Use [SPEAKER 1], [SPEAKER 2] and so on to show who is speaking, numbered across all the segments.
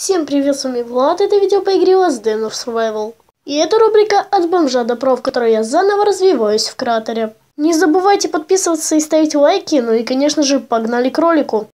[SPEAKER 1] Всем привет, с вами Влад, это видео по игре Last Den of Survival. И это рубрика «От бомжа до проф», в которой я заново развиваюсь в кратере. Не забывайте подписываться и ставить лайки, ну и конечно же погнали к ролику.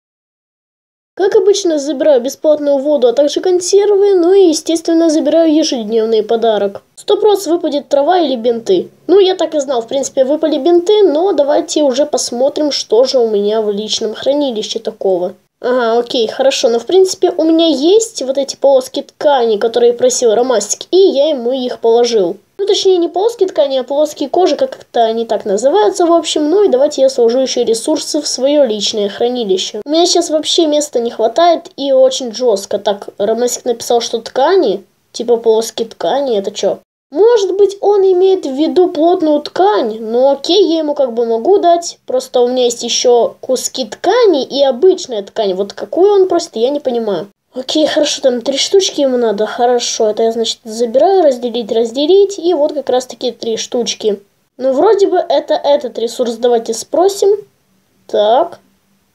[SPEAKER 1] Как обычно, забираю бесплатную воду, а также консервы, ну и естественно забираю ежедневный подарок. Сто выпадет трава или бинты. Ну, я так и знал, в принципе, выпали бинты, но давайте уже посмотрим, что же у меня в личном хранилище такого. Ага, окей, хорошо. Но, в принципе, у меня есть вот эти полоски ткани, которые просил Ромастик, и я ему их положил. Ну, точнее, не полоски ткани, а полоски кожи, как-то они так называются, в общем. Ну и давайте я сложу еще ресурсы в свое личное хранилище. У меня сейчас вообще места не хватает и очень жестко. Так, Ромастик написал, что ткани, типа полоски ткани, это что? Может быть, он имеет в виду плотную ткань, но окей, я ему как бы могу дать. Просто у меня есть еще куски ткани и обычная ткань. Вот какую он просит, я не понимаю. Окей, хорошо, там три штучки ему надо. Хорошо, это я, значит, забираю, разделить, разделить. И вот как раз таки три штучки. Ну, вроде бы это этот ресурс. Давайте спросим. Так.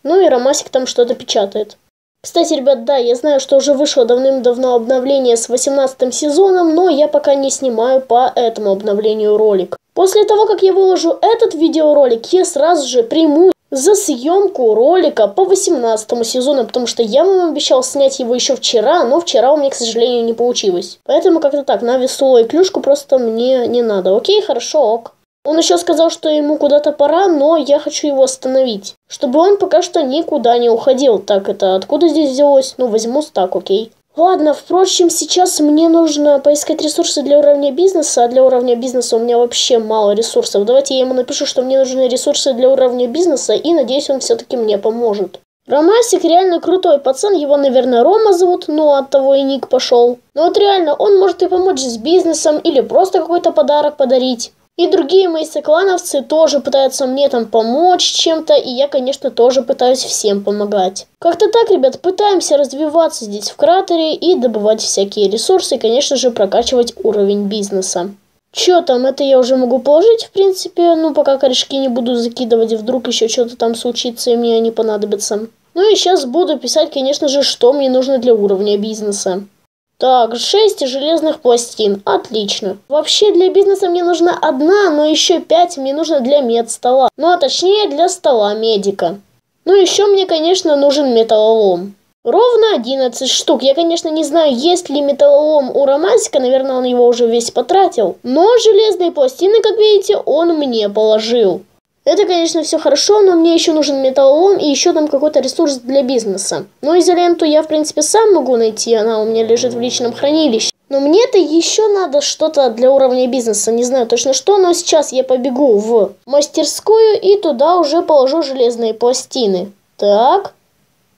[SPEAKER 1] Ну и Ромасик там что-то печатает. Кстати, ребят, да, я знаю, что уже вышло давным-давно обновление с 18 сезоном, но я пока не снимаю по этому обновлению ролик. После того, как я выложу этот видеоролик, я сразу же приму за съемку ролика по 18 сезону, потому что я вам обещал снять его еще вчера, но вчера у меня, к сожалению, не получилось. Поэтому как-то так, на веселую клюшку просто мне не надо. Окей, хорошо, ок. Он еще сказал, что ему куда-то пора, но я хочу его остановить. Чтобы он пока что никуда не уходил. Так, это откуда здесь взялось? Ну, возьму стак, окей. Ладно, впрочем, сейчас мне нужно поискать ресурсы для уровня бизнеса, а для уровня бизнеса у меня вообще мало ресурсов. Давайте я ему напишу, что мне нужны ресурсы для уровня бизнеса, и надеюсь, он все-таки мне поможет. Ромасик реально крутой пацан, его, наверное, Рома зовут, но от того и ник пошел. Но вот реально, он может и помочь с бизнесом, или просто какой-то подарок подарить. И другие мои соклановцы тоже пытаются мне там помочь чем-то, и я, конечно, тоже пытаюсь всем помогать. Как-то так, ребят, пытаемся развиваться здесь в кратере и добывать всякие ресурсы, и, конечно же, прокачивать уровень бизнеса. Чё там, это я уже могу положить, в принципе, ну, пока корешки не буду закидывать, вдруг еще что-то там случится, и мне они понадобятся. Ну и сейчас буду писать, конечно же, что мне нужно для уровня бизнеса. Так, 6 железных пластин. Отлично. Вообще для бизнеса мне нужна одна, но еще 5 мне нужно для медстола. Ну а точнее для стола медика. Ну еще мне, конечно, нужен металлолом. Ровно 11 штук. Я, конечно, не знаю, есть ли металлолом у Ромасика, наверное, он его уже весь потратил. Но железные пластины, как видите, он мне положил. Это, конечно, все хорошо, но мне еще нужен металлолом и еще там какой-то ресурс для бизнеса. Но изоленту я, в принципе, сам могу найти, она у меня лежит в личном хранилище. Но мне-то еще надо что-то для уровня бизнеса, не знаю точно что, но сейчас я побегу в мастерскую и туда уже положу железные пластины. Так,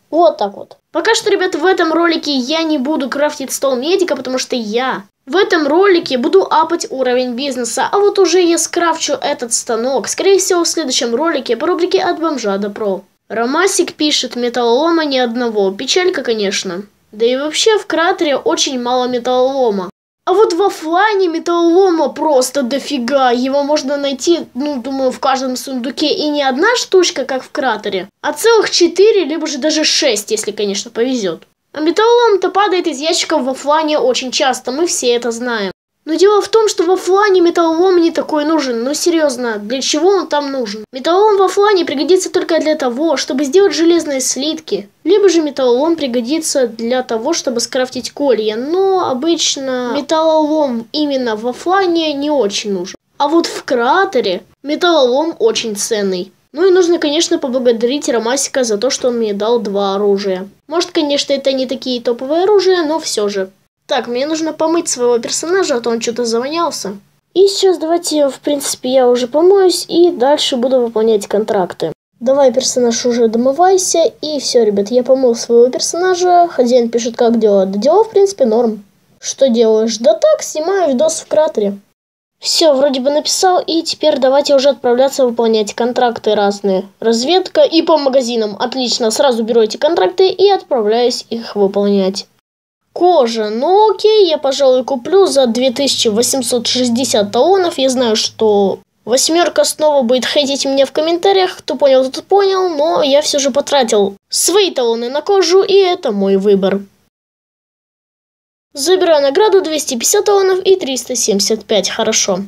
[SPEAKER 1] вот так вот. Пока что, ребят, в этом ролике я не буду крафтить стол медика, потому что я в этом ролике буду апать уровень бизнеса, а вот уже я скрафчу этот станок, скорее всего в следующем ролике по рубрике «От бомжа до про». Ромасик пишет металлолома ни одного, печалька, конечно. Да и вообще в кратере очень мало металлолома. А вот в офлайне металлолома просто дофига. Его можно найти, ну, думаю, в каждом сундуке. И не одна штучка, как в кратере, а целых четыре, либо же даже шесть, если, конечно, повезет. А металлолом-то падает из ящиков в офлайне очень часто, мы все это знаем. Но дело в том, что в офлайне металлолом не такой нужен. Ну серьезно, для чего он там нужен? Металлолом в офлайне пригодится только для того, чтобы сделать железные слитки. Либо же металлолом пригодится для того, чтобы скрафтить колья. Но обычно металлолом именно в офлайне не очень нужен. А вот в кратере металлолом очень ценный. Ну и нужно, конечно, поблагодарить Ромасика за то, что он мне дал два оружия. Может, конечно, это не такие топовые оружия, но все же. Так, мне нужно помыть своего персонажа, а то он что-то завонялся. И сейчас давайте, в принципе, я уже помоюсь и дальше буду выполнять контракты. Давай, персонаж, уже домывайся. И все, ребят, я помыл своего персонажа. Хозяин пишет, как дела. Да дела, в принципе, норм. Что делаешь? Да так, снимаю видос в кратере. Все, вроде бы написал, и теперь давайте уже отправляться выполнять контракты разные. Разведка и по магазинам. Отлично, сразу беру эти контракты и отправляюсь их выполнять. Кожа. Ну окей, я, пожалуй, куплю за 2860 талонов. Я знаю, что восьмерка снова будет хейтить меня в комментариях. Кто понял, тот понял, но я все же потратил свои талоны на кожу, и это мой выбор. Забираю награду 250 талонов и 375, хорошо.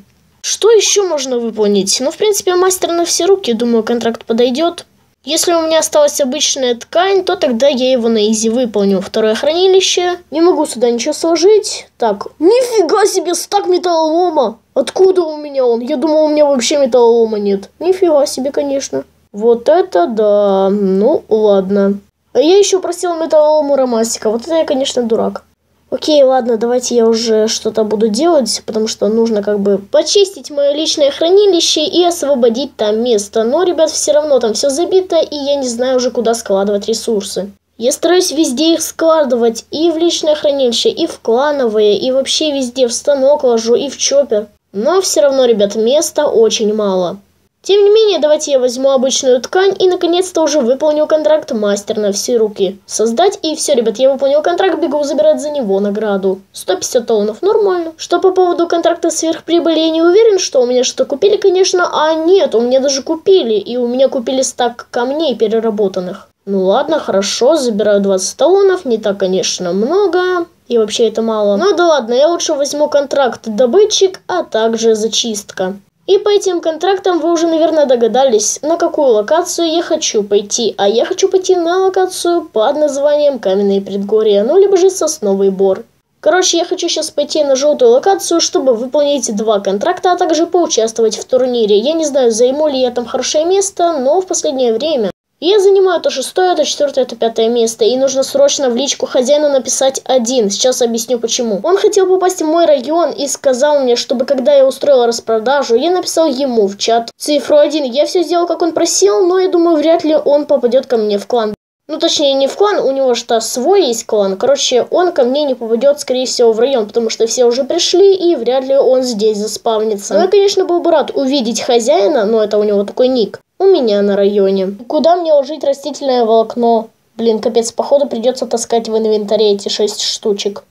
[SPEAKER 1] Что еще можно выполнить? Ну, в принципе, мастер на все руки, думаю, контракт подойдет. Если у меня осталась обычная ткань, то тогда я его на изи выполню. Второе хранилище. Не могу сюда ничего сложить. Так, нифига себе, стак металлолома. Откуда у меня он? Я думал, у меня вообще металлолома нет. Нифига себе, конечно. Вот это да. Ну, ладно. А я еще просил металлолому ромастика. Вот это я, конечно, дурак. Окей, ладно, давайте я уже что-то буду делать, потому что нужно как бы почистить мое личное хранилище и освободить там место. Но, ребят, все равно там все забито, и я не знаю уже, куда складывать ресурсы. Я стараюсь везде их складывать, и в личное хранилище, и в клановое, и вообще везде в станок ложу, и в чопер. Но все равно, ребят, места очень мало. Тем не менее, давайте я возьму обычную ткань и наконец-то уже выполню контракт мастер на все руки. Создать и все, ребят, я выполнил контракт, бегу забирать за него награду. 150 талонов, нормально. Что по поводу контракта сверхприбыли, я не уверен, что у меня что купили, конечно, а нет, у меня даже купили. И у меня купили стак камней переработанных. Ну ладно, хорошо, забираю 20 талонов, не так, конечно, много. И вообще это мало. Ну да ладно, я лучше возьму контракт добытчик, а также зачистка. И по этим контрактам вы уже, наверное, догадались, на какую локацию я хочу пойти. А я хочу пойти на локацию под названием Каменные предгорья, ну либо же Сосновый Бор. Короче, я хочу сейчас пойти на желтую локацию, чтобы выполнить два контракта, а также поучаствовать в турнире. Я не знаю, займу ли я там хорошее место, но в последнее время я занимаю то шестое, то четвертое, то пятое место, и нужно срочно в личку хозяину написать один. Сейчас объясню почему. Он хотел попасть в мой район и сказал мне, чтобы когда я устроила распродажу, я написал ему в чат цифру один. Я все сделал, как он просил, но я думаю, вряд ли он попадет ко мне в клан. Ну, точнее, не в клан, у него что свой есть клан. Короче, он ко мне не попадет, скорее всего, в район, потому что все уже пришли, и вряд ли он здесь заспавнится. Ну, я, конечно, был бы рад увидеть хозяина, но это у него такой ник у меня на районе. Куда мне ложить растительное волокно? Блин, капец, походу придется таскать в инвентаре эти шесть штучек.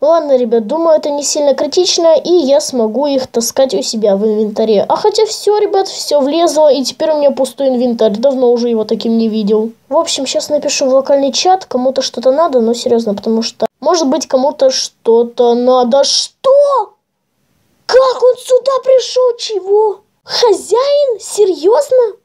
[SPEAKER 1] Ладно, ребят, думаю, это не сильно критично, и я смогу их таскать у себя в инвентаре. А хотя все, ребят, все влезло, и теперь у меня пустой инвентарь. Давно уже его таким не видел. В общем, сейчас напишу в локальный чат, кому-то что-то надо, но серьезно, потому что, может быть, кому-то что-то надо. Что? Как он сюда пришел? Чего? Хозяин? Серьезно?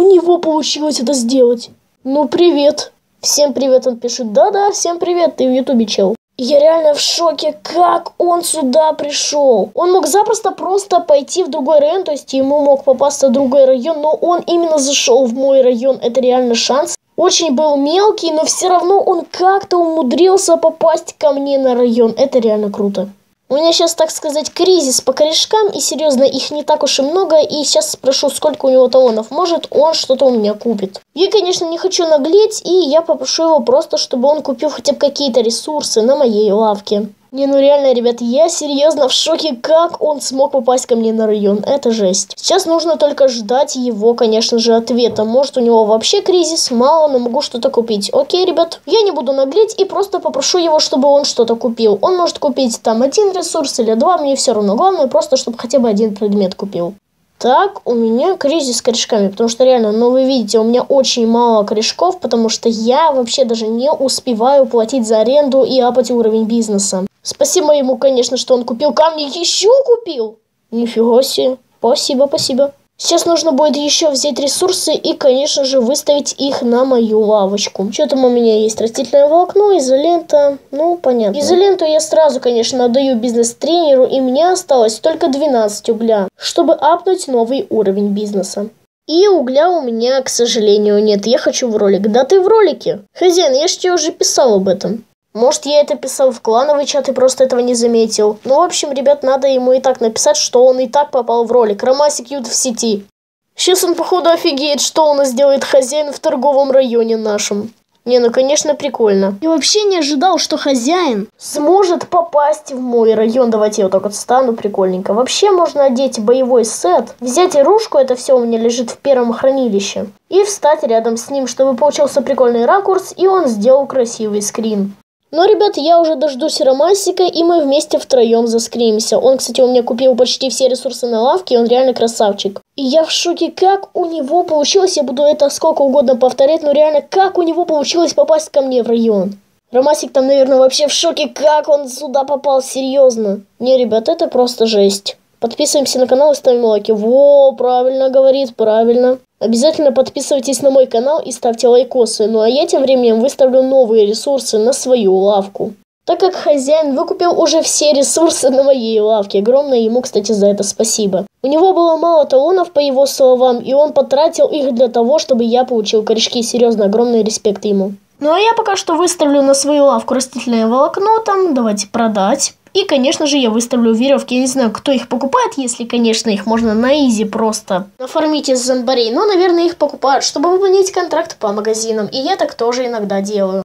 [SPEAKER 1] У него получилось это сделать. Ну, привет. Всем привет, он пишет. Да-да, всем привет, ты в ютубе, чел. Я реально в шоке, как он сюда пришел. Он мог запросто просто пойти в другой район, то есть ему мог попасться другой район, но он именно зашел в мой район. Это реально шанс. Очень был мелкий, но все равно он как-то умудрился попасть ко мне на район. Это реально круто. У меня сейчас, так сказать, кризис по корешкам, и серьезно, их не так уж и много, и сейчас спрошу, сколько у него талонов. Может, он что-то у меня купит. Я, конечно, не хочу наглеть, и я попрошу его просто, чтобы он купил хотя бы какие-то ресурсы на моей лавке. Не, ну реально, ребят, я серьезно в шоке, как он смог попасть ко мне на район. Это жесть. Сейчас нужно только ждать его, конечно же, ответа. Может, у него вообще кризис, мало, но могу что-то купить. Окей, ребят, я не буду наглеть и просто попрошу его, чтобы он что-то купил. Он может купить там один ресурс или два, мне все равно. Главное просто, чтобы хотя бы один предмет купил. Так, у меня кризис с корешками, потому что реально, ну вы видите, у меня очень мало корешков, потому что я вообще даже не успеваю платить за аренду и апать уровень бизнеса. Спасибо ему, конечно, что он купил камни. Еще купил? Нифига себе. Спасибо, спасибо. Сейчас нужно будет еще взять ресурсы и, конечно же, выставить их на мою лавочку. Что там у меня есть? Растительное волокно, изолента. Ну, понятно. Изоленту я сразу, конечно, отдаю бизнес-тренеру, и мне осталось только 12 угля, чтобы апнуть новый уровень бизнеса. И угля у меня, к сожалению, нет. Я хочу в ролик. Да ты в ролике. Хозяин, я же тебе уже писал об этом. Может, я это писал в клановый чат и просто этого не заметил. Ну, в общем, ребят, надо ему и так написать, что он и так попал в ролик. Ромасик Ют в сети. Сейчас он, походу, офигеет, что у нас делает хозяин в торговом районе нашем. Не, ну, конечно, прикольно. Я вообще не ожидал, что хозяин сможет попасть в мой район. Давайте я вот так вот стану, прикольненько. Вообще можно одеть боевой сет, взять игрушку, это все у меня лежит в первом хранилище, и встать рядом с ним, чтобы получился прикольный ракурс, и он сделал красивый скрин. Но, ребят, я уже дождусь Ромасика, и мы вместе втроем заскримся. Он, кстати, у меня купил почти все ресурсы на лавке, и он реально красавчик. И я в шоке, как у него получилось, я буду это сколько угодно повторять, но реально, как у него получилось попасть ко мне в район. Ромасик там, наверное, вообще в шоке, как он сюда попал, серьезно. Не, ребят, это просто жесть. Подписываемся на канал и ставим лайки. Во, правильно говорит, правильно. Обязательно подписывайтесь на мой канал и ставьте лайкосы. Ну а я тем временем выставлю новые ресурсы на свою лавку. Так как хозяин выкупил уже все ресурсы на моей лавке. Огромное ему, кстати, за это спасибо. У него было мало талонов, по его словам, и он потратил их для того, чтобы я получил корешки. Серьезно, огромный респект ему. Ну а я пока что выставлю на свою лавку растительное волокно там. Давайте продать. И, конечно же, я выставлю веревки. Я не знаю, кто их покупает, если, конечно, их можно на изи просто нафармить из зомбарей. Но, наверное, их покупают, чтобы выполнить контракт по магазинам. И я так тоже иногда делаю.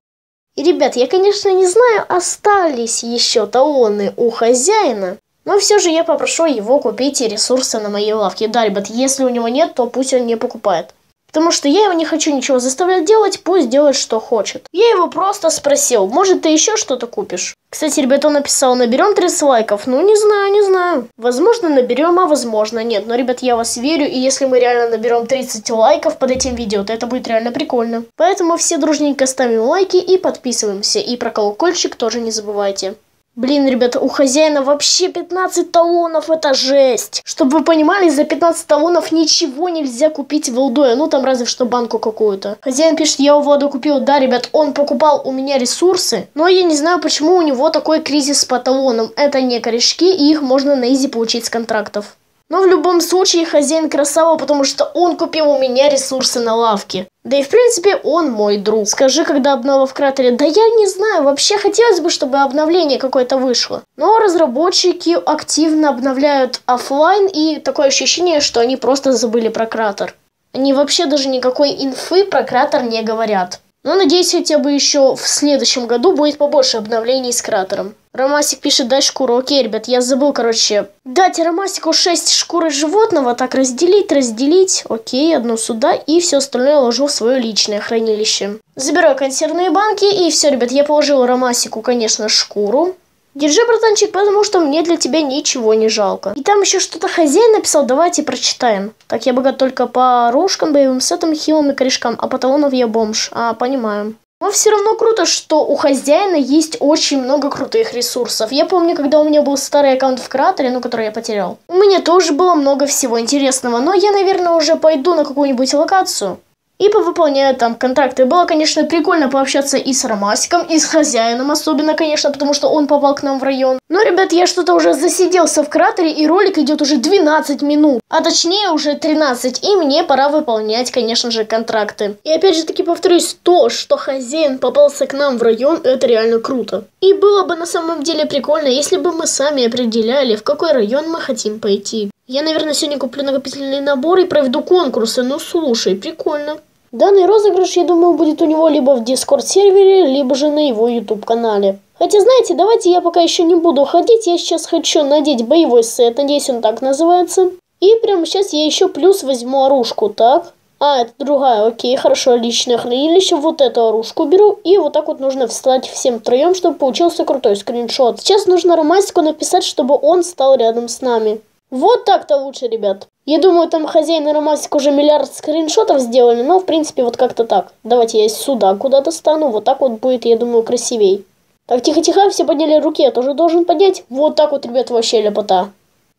[SPEAKER 1] И, ребят, я, конечно, не знаю, остались еще талоны у хозяина. Но все же я попрошу его купить ресурсы на моей лавке. Да, ребят, если у него нет, то пусть он не покупает. Потому что я его не хочу ничего заставлять делать, пусть делает, что хочет. Я его просто спросил, может ты еще что-то купишь? Кстати, ребята, он написал, наберем 30 лайков. Ну, не знаю, не знаю. Возможно, наберем, а возможно, нет. Но, ребят, я вас верю, и если мы реально наберем 30 лайков под этим видео, то это будет реально прикольно. Поэтому все дружненько ставим лайки и подписываемся. И про колокольчик тоже не забывайте. Блин, ребята, у хозяина вообще 15 талонов, это жесть. Чтобы вы понимали, за 15 талонов ничего нельзя купить в Элдое, ну там разве что банку какую-то. Хозяин пишет, я у Влада купил. Да, ребят, он покупал у меня ресурсы, но я не знаю, почему у него такой кризис по талонам. Это не корешки, и их можно на изи получить с контрактов. Но в любом случае хозяин красава, потому что он купил у меня ресурсы на лавке. Да и в принципе он мой друг. Скажи, когда обнова в кратере, да я не знаю, вообще хотелось бы, чтобы обновление какое-то вышло. Но разработчики активно обновляют офлайн и такое ощущение, что они просто забыли про кратер. Они вообще даже никакой инфы про кратер не говорят. Но надеюсь, хотя бы еще в следующем году будет побольше обновлений с кратером. Ромасик пишет дать шкуру. Окей, ребят, я забыл, короче, дать Ромасику 6 шкуры животного. Так, разделить, разделить. Окей, одну сюда. И все остальное ложу в свое личное хранилище. Забираю консервные банки. И все, ребят, я положил Ромасику, конечно, шкуру. Держи, братанчик, потому что мне для тебя ничего не жалко. И там еще что-то хозяин написал, давайте прочитаем. Так, я богат только по рожкам, боевым сетам, хилам и корешкам, а по я бомж. А, понимаю. Но все равно круто, что у хозяина есть очень много крутых ресурсов. Я помню, когда у меня был старый аккаунт в кратере, ну, который я потерял. У меня тоже было много всего интересного, но я, наверное, уже пойду на какую-нибудь локацию и повыполняю там контракты. Было, конечно, прикольно пообщаться и с Ромасиком, и с хозяином, особенно, конечно, потому что он попал к нам в район. Но, ребят, я что-то уже засиделся в кратере, и ролик идет уже 12 минут, а точнее уже 13, и мне пора выполнять, конечно же, контракты. И опять же таки повторюсь, то, что хозяин попался к нам в район, это реально круто. И было бы на самом деле прикольно, если бы мы сами определяли, в какой район мы хотим пойти. Я, наверное, сегодня куплю накопительный набор и проведу конкурсы. Ну, слушай, прикольно. Данный розыгрыш, я думаю, будет у него либо в Дискорд сервере, либо же на его YouTube канале. Хотя, знаете, давайте я пока еще не буду ходить, я сейчас хочу надеть боевой сет, надеюсь, он так называется. И прямо сейчас я еще плюс возьму оружку, так? А, это другая, окей, хорошо, личное хранилище, вот эту оружку беру, и вот так вот нужно встать всем втроем, чтобы получился крутой скриншот. Сейчас нужно ромастику написать, чтобы он стал рядом с нами. Вот так-то лучше, ребят. Я думаю, там хозяин Ромасик уже миллиард скриншотов сделали, но, в принципе, вот как-то так. Давайте я сюда куда-то стану, вот так вот будет, я думаю, красивей. Так, тихо-тихо, все подняли руки, я тоже должен поднять. Вот так вот, ребят, вообще лепота.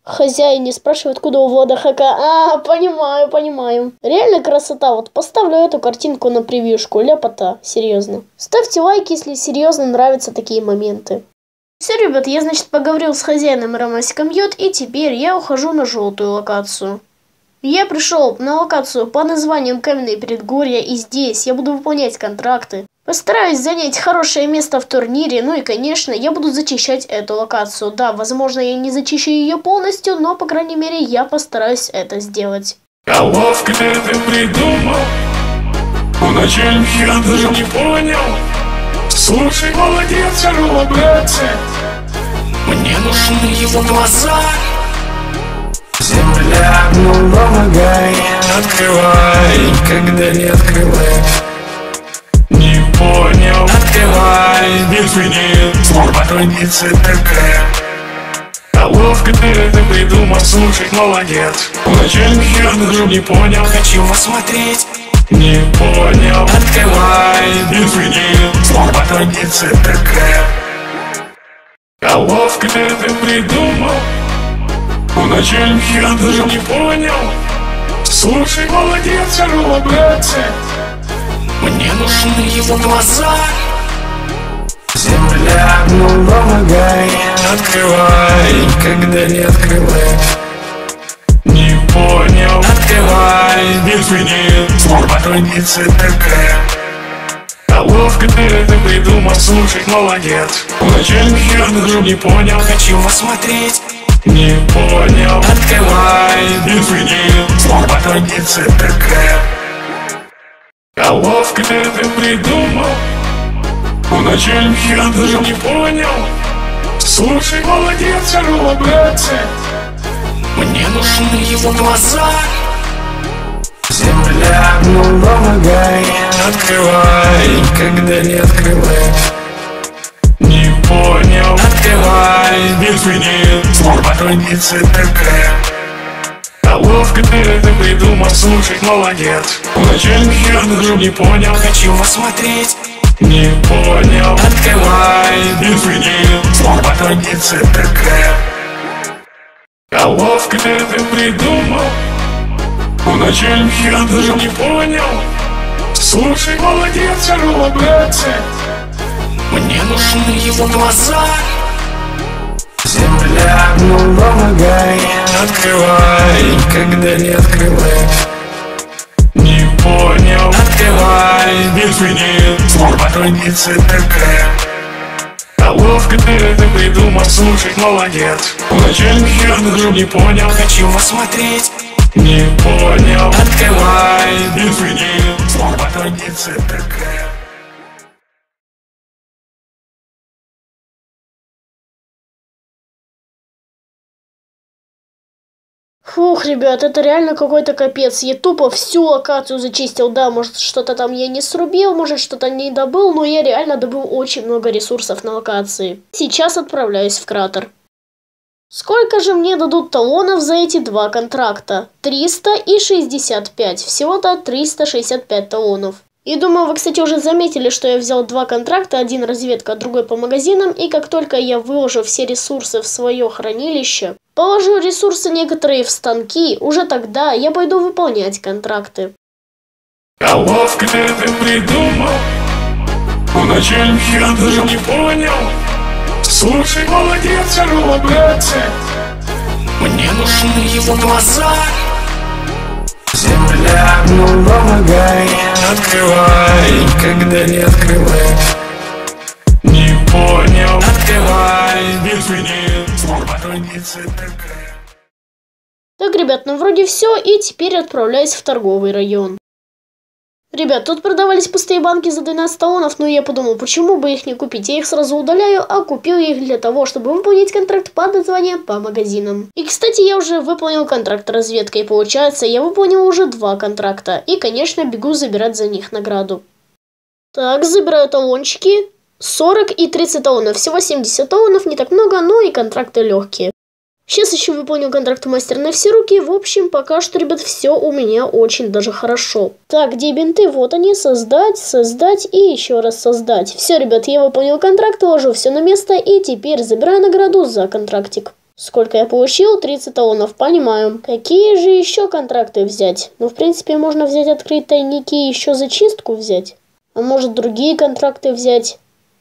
[SPEAKER 1] Хозяин не спрашивает, откуда у Влада ХК. А, понимаю, понимаю. Реально красота. Вот поставлю эту картинку на превьюшку. Ляпота. Серьезно. Ставьте лайки, если серьезно нравятся такие моменты. Все, ребят, я, значит, поговорил с хозяином Ромасиком Йод, и теперь я ухожу на желтую локацию. Я пришел на локацию под названием Каменные предгорья, и здесь я буду выполнять контракты. Постараюсь занять хорошее место в турнире, ну и, конечно, я буду зачищать эту локацию. Да, возможно, я не зачищу ее полностью, но, по крайней мере, я постараюсь это сделать.
[SPEAKER 2] Головка ты придумал, вначале я даже не понял. Слушай, молодец, братцы Мне нужны его глаза. Земля, ну помогай. Открывай, когда не открывай Не понял. Открывай, извини Слава традиция такая. А ловко ты это придумал, слушай, молодец. Вначале я даже не понял.
[SPEAKER 3] Хочу посмотреть
[SPEAKER 2] Не понял, открывай, извини Словно традиция такая А ловко ты придумал Вначале я даже не понял. Слушай, молодец, братцы. Мне нужны его глаза. Земля, ну помогай Открывай, когда не открывай. Не понял, открывай Извини, служба традиция такая а ловко ты это придумал, слушай, молодец Вначале я даже не понял, хочу вас смотреть. Не понял, открывай, извини Служба традиция такая А ловко ты это придумал. Вначале я даже не понял. Слушай, молодец, Орла, братцы Мне нужны его глаза Земля, ну помогай Открывай, когда не открывай Не понял, открывай Извини, служба традиция такая А ловко ты это придумал, слушай, молодец Вначале я даже не понял, хочу вас смотреть Не понял, открывай Извини, служба традиция такая А ловко ты это придумал Вначале я даже не понял. Слушай, молодец, братцы Мне нужны его глаза. Земля, ну помогай Открывай, когда не открывай. Не понял, открывай Извини, традиция такая. А ловко ты это придумал, слушай, молодец. Вначале я даже не понял, хочу вас смотреть не понял, открывай, извини, служба традиция такая
[SPEAKER 1] Фух, ребят, это реально какой-то капец. Я тупо всю локацию зачистил. Да, может что-то там я не срубил, может что-то не добыл, но я реально добыл очень много ресурсов на локации. Сейчас отправляюсь в кратер. Сколько же мне дадут талонов за эти два контракта? 300 и 65. Всего-то 365 талонов. И думаю, вы, кстати, уже заметили, что я взял два контракта, один разведка, другой по магазинам, и как только я выложу все ресурсы в свое хранилище, положу ресурсы некоторые в станки, уже тогда я пойду выполнять контракты.
[SPEAKER 2] А ловко ты придумал Вначале я даже не понял Слушай, молодец, Орла, братцы Мне нужны его глаза. Земля, ну помогай Открывай, когда не открывай. Не понял, открывай. Традиция такая.
[SPEAKER 1] Так, ребят, ну вроде все, и теперь отправляюсь в торговый район. Ребят, тут продавались пустые банки за 12 талонов, но я подумал, почему бы их не купить? Я их сразу удаляю, а купил их для того, чтобы выполнить контракт под названием по магазинам. И, кстати, я уже выполнил контракт разведкой, получается, я выполнил уже два контракта. И, конечно, бегу забирать за них награду. Так, забираю талончики. 40 и 30 талонов. Всего 70 талонов, не так много, но и контракты легкие. Сейчас еще выполнил контракт мастер на все руки. В общем, пока что, ребят, все у меня очень даже хорошо. Так, где бинты? Вот они. Создать, создать и еще раз создать. Все, ребят, я выполнил контракт, ложу все на место и теперь забираю награду за контрактик. Сколько я получил? 30 талонов, понимаю. Какие же еще контракты взять? Ну, в принципе, можно взять открыть тайники и еще зачистку взять. А может, другие контракты взять?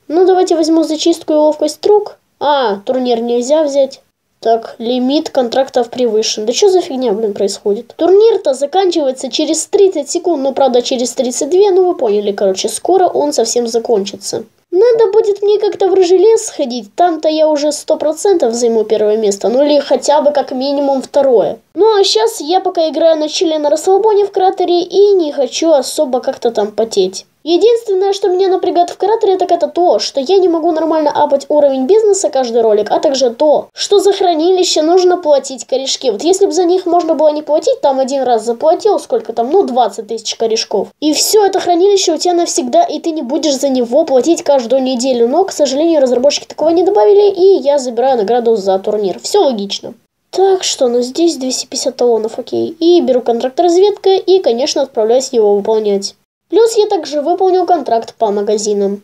[SPEAKER 1] Ну, давайте возьму зачистку и ловкость рук. А, турнир нельзя взять. Так, лимит контрактов превышен. Да что за фигня, блин, происходит? Турнир-то заканчивается через 30 секунд, ну, правда, через 32, ну, вы поняли, короче, скоро он совсем закончится. Надо будет мне как-то в Рыжелес сходить, там-то я уже сто процентов займу первое место, ну или хотя бы как минимум второе. Ну а сейчас я пока играю на чили на расслабоне в кратере и не хочу особо как-то там потеть. Единственное, что меня напрягает в кратере, так это то, что я не могу нормально апать уровень бизнеса каждый ролик, а также то, что за хранилище нужно платить корешки. Вот если бы за них можно было не платить, там один раз заплатил, сколько там, ну 20 тысяч корешков. И все это хранилище у тебя навсегда, и ты не будешь за него платить каждую неделю. Но, к сожалению, разработчики такого не добавили, и я забираю награду за турнир. Все логично. Так, что, ну здесь 250 талонов, окей. И беру контракт разведка и, конечно, отправляюсь его выполнять. Плюс я также выполнил контракт по магазинам.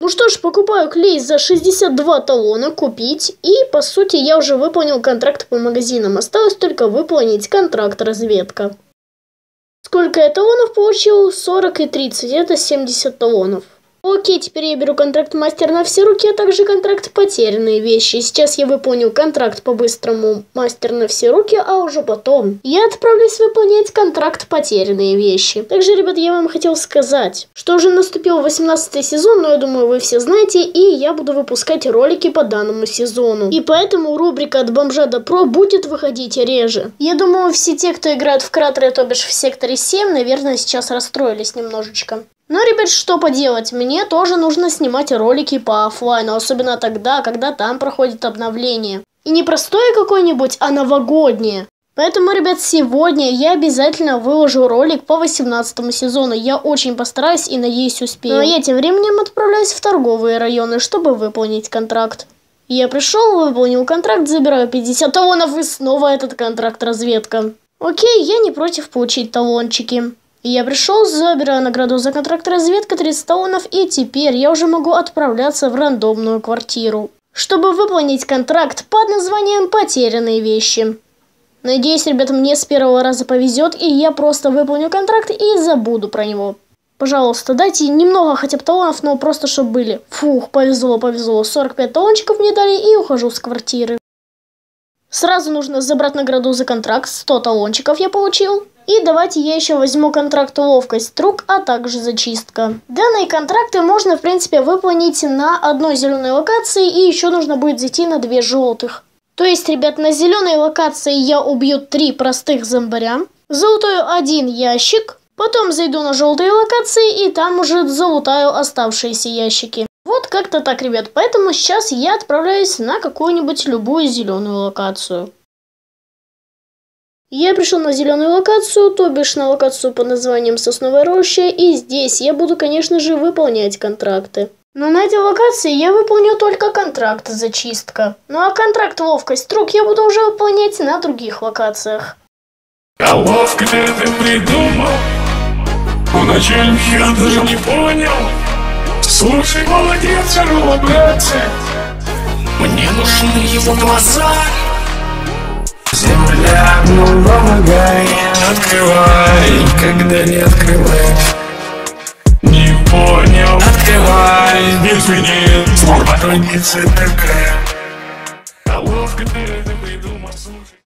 [SPEAKER 1] Ну что ж, покупаю клей за 62 талона, купить. И, по сути, я уже выполнил контракт по магазинам. Осталось только выполнить контракт разведка. Сколько я талонов получил? 40 и 30. Это 70 талонов. Окей, теперь я беру контракт мастер на все руки, а также контракт потерянные вещи. Сейчас я выполню контракт по-быстрому мастер на все руки, а уже потом я отправлюсь выполнять контракт потерянные вещи. Также, ребят, я вам хотел сказать, что уже наступил 18 сезон, но я думаю, вы все знаете, и я буду выпускать ролики по данному сезону. И поэтому рубрика от бомжа до про будет выходить реже. Я думаю, все те, кто играют в кратере, то бишь в секторе 7, наверное, сейчас расстроились немножечко. Но, ребят, что поделать, мне тоже нужно снимать ролики по офлайну, особенно тогда, когда там проходит обновление. И не простое какое-нибудь, а новогоднее. Поэтому, ребят, сегодня я обязательно выложу ролик по 18 сезону. Я очень постараюсь и надеюсь успею. Ну а я тем временем отправляюсь в торговые районы, чтобы выполнить контракт. Я пришел, выполнил контракт, забираю 50 талонов и снова этот контракт разведка. Окей, я не против получить талончики. Я пришел, забираю награду за контракт разведка 30 талонов, и теперь я уже могу отправляться в рандомную квартиру, чтобы выполнить контракт под названием «Потерянные вещи». Надеюсь, ребята, мне с первого раза повезет, и я просто выполню контракт и забуду про него. Пожалуйста, дайте немного хотя бы талонов, но просто чтобы были. Фух, повезло, повезло. 45 талончиков мне дали и ухожу с квартиры. Сразу нужно забрать награду за контракт. 100 талончиков я получил. И давайте я еще возьму контракт ловкость рук, а также зачистка. Данные контракты можно, в принципе, выполнить на одной зеленой локации, и еще нужно будет зайти на две желтых. То есть, ребят, на зеленой локации я убью три простых зомбаря, залутаю один ящик, потом зайду на желтые локации и там уже залутаю оставшиеся ящики. Вот как-то так, ребят. Поэтому сейчас я отправляюсь на какую-нибудь любую зеленую локацию. Я пришел на зеленую локацию, то бишь на локацию под названием Сосновая роща, и здесь я буду, конечно же, выполнять контракты. Но на этой локации я выполню только контракт зачистка. Ну а контракт ловкость рук я буду уже выполнять на других локациях.
[SPEAKER 2] А ловко ты это придумал Вначале я даже не понял Слушай, молодец, здорово, братцы Мне нужны его глаза Земля, ну помогай, открывай, когда не открывай. Не понял, открывай, извини, смог потрудиться такая. А ловко ты это придумал, слушай.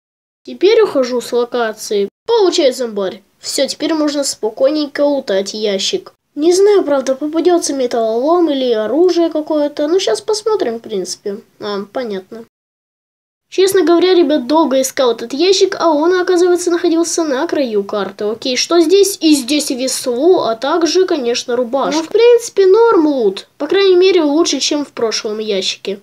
[SPEAKER 1] Теперь ухожу с локации. Получай зомбарь. Все, теперь можно спокойненько лутать ящик. Не знаю, правда, попадется металлолом или оружие какое-то. Ну, сейчас посмотрим, в принципе. А, понятно. Честно говоря, ребят, долго искал этот ящик, а он, оказывается, находился на краю карты. Окей, что здесь? И здесь весло, а также, конечно, рубашка. Ну, в принципе, норм лут. По крайней мере, лучше, чем в прошлом ящике.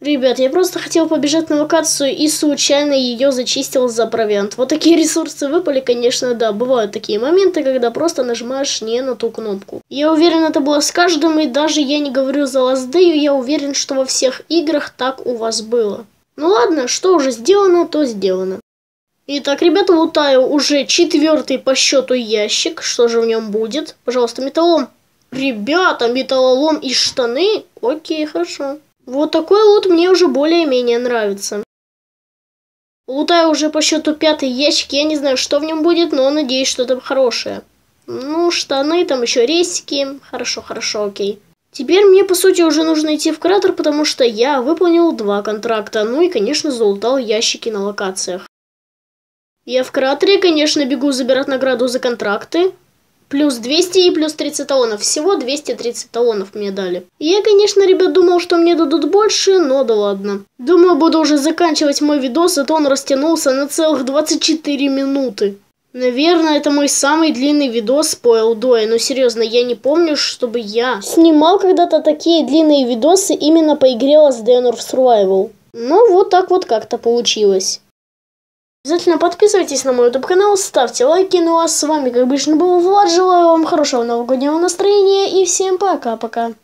[SPEAKER 1] Ребят, я просто хотел побежать на локацию и случайно ее зачистил за провиант. Вот такие ресурсы выпали, конечно, да. Бывают такие моменты, когда просто нажимаешь не на ту кнопку. Я уверен, это было с каждым, и даже я не говорю за лаздею, я уверен, что во всех играх так у вас было. Ну ладно, что уже сделано, то сделано. Итак, ребята, лутаю уже четвертый по счету ящик. Что же в нем будет? Пожалуйста, металлом. Ребята, металлолом и штаны? Окей, хорошо. Вот такой лут мне уже более-менее нравится. Лутаю уже по счету пятый ящик. Я не знаю, что в нем будет, но надеюсь, что это хорошее. Ну, штаны, там еще рейсики. Хорошо, хорошо, окей. Теперь мне, по сути, уже нужно идти в кратер, потому что я выполнил два контракта, ну и, конечно, залутал ящики на локациях. Я в кратере, конечно, бегу забирать награду за контракты. Плюс 200 и плюс 30 талонов. Всего 230 талонов мне дали. Я, конечно, ребят, думал, что мне дадут больше, но да ладно. Думаю, буду уже заканчивать мой видос, а то он растянулся на целых 24 минуты. Наверное, это мой самый длинный видос по Элдое. Но серьезно, я не помню, чтобы я снимал когда-то такие длинные видосы именно по игре Last Day Survival. Ну, вот так вот как-то получилось. Обязательно подписывайтесь на мой YouTube канал, ставьте лайки. Ну а с вами, как обычно, был Влад. Желаю вам хорошего новогоднего настроения и всем пока-пока.